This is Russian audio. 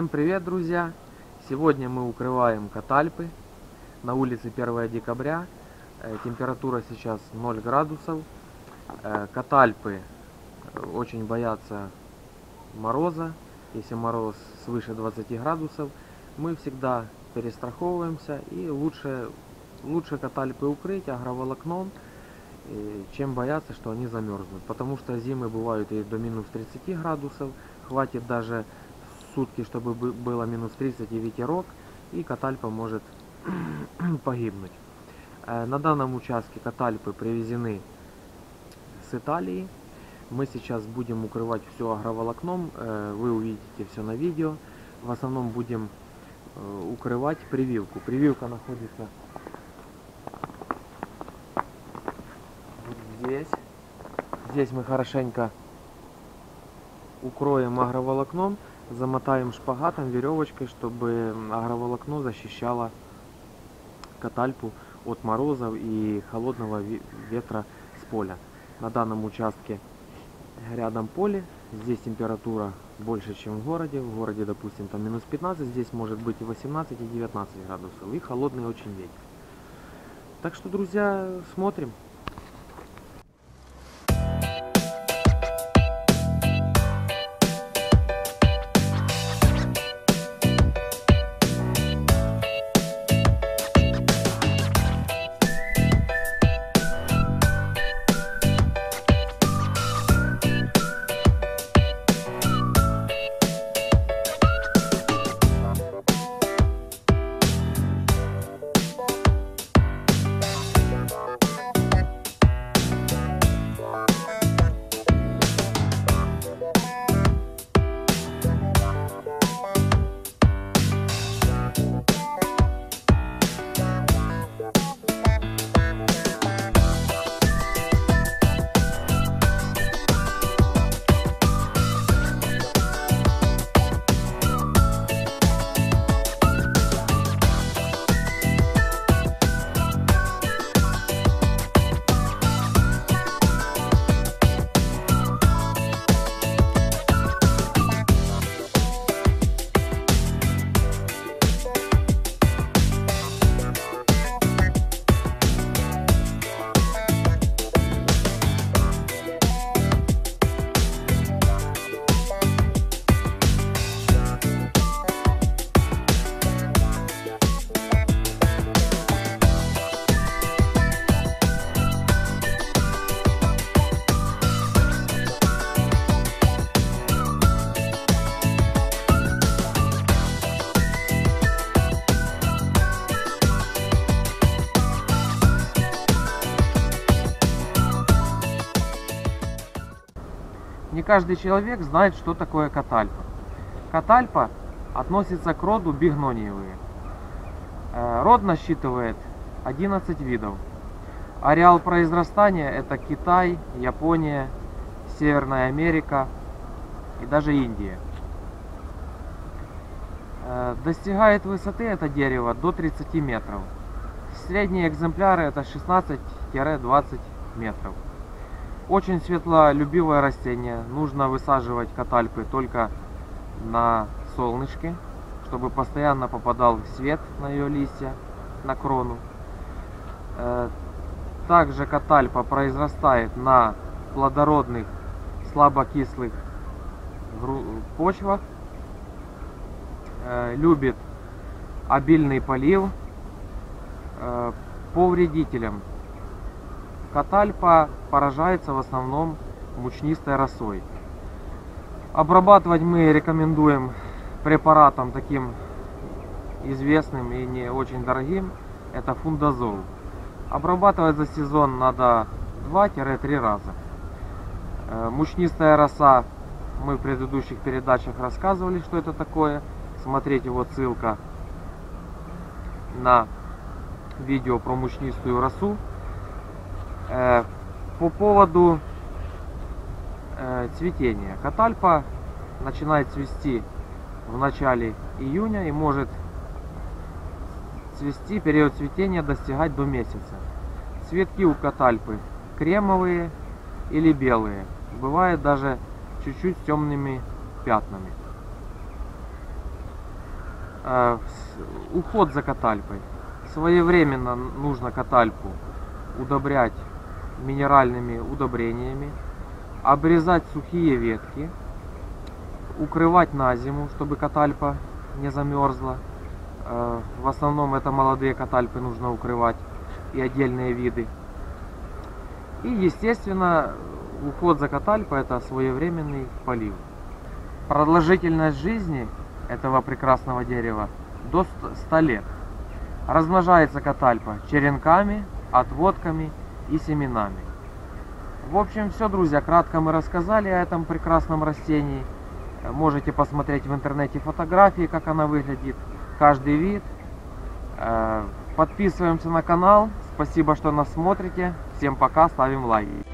Всем привет, друзья! Сегодня мы укрываем катальпы на улице 1 декабря. Э, Температура сейчас 0 градусов. Э, Катальпы э, очень боятся мороза. Если мороз свыше 20 градусов, мы всегда перестраховываемся и лучше, лучше катальпы укрыть агроволокном, чем бояться, что они замерзнут. Потому что зимы бывают и до минус 30 градусов. Хватит даже сутки, чтобы бы- было минус 30 и ветерок, и катальпа может погибнуть. Э, На данном участке катальпы привезены с Италии. Мы сейчас будем укрывать все агроволокном. э, Вы увидите все на видео. В основном будем э, укрывать прививку. Прививка находится здесь. Здесь мы хорошенько укроем агроволокном, замотаем шпагатом, веревочкой, чтобы агроволокно защищало катальпу от морозов и холодного ве- ветра с поля. На данном участке рядом поле, здесь температура больше, чем в городе. В городе, допустим, там минус 15, здесь может быть и 18, и 19 градусов. И холодный очень ветер. Так что, друзья, смотрим. Не каждый человек знает, что такое катальпа. Катальпа относится к роду бигнониевые. Э, Род насчитывает 11 видов. Ареал произрастания это Китай, Япония, Северная Америка и даже Индия. Э, Достигает высоты это дерево до 30 метров. Средние экземпляры это 16-20 метров. Очень светлолюбивое растение. Нужно высаживать катальпы только на солнышке, чтобы постоянно попадал свет на ее листья, на крону. Э, Также катальпа произрастает на плодородных, слабокислых почвах. Э, Любит обильный полив э, по вредителям Катальпа поражается в основном мучнистой росой. Обрабатывать мы рекомендуем препаратом таким известным и не очень дорогим. Это фундазол. Обрабатывать за сезон надо 2-3 раза. Э, Мучнистая роса, мы в предыдущих передачах рассказывали, что это такое. Смотрите, вот ссылка на видео про мучнистую росу. Э, По поводу э, цветения. Катальпа начинает цвести в начале июня и может цвести, период цветения достигать до месяца. Цветки у катальпы кремовые или белые. Бывает даже чуть-чуть темными пятнами. Э, Уход за катальпой. Своевременно нужно катальпу удобрять минеральными удобрениями, обрезать сухие ветки, укрывать на зиму, чтобы катальпа не замерзла. Э, В основном это молодые катальпы нужно укрывать и отдельные виды. И, естественно, уход за катальпой это своевременный полив. Продолжительность жизни этого прекрасного дерева до ст- 100 лет. Размножается катальпа черенками, отводками и семенами. В общем, все, друзья, кратко мы рассказали о этом прекрасном растении. Можете посмотреть в интернете фотографии, как она выглядит, каждый вид. Э, Подписываемся на канал. Спасибо, что нас смотрите. Всем пока, ставим лайки.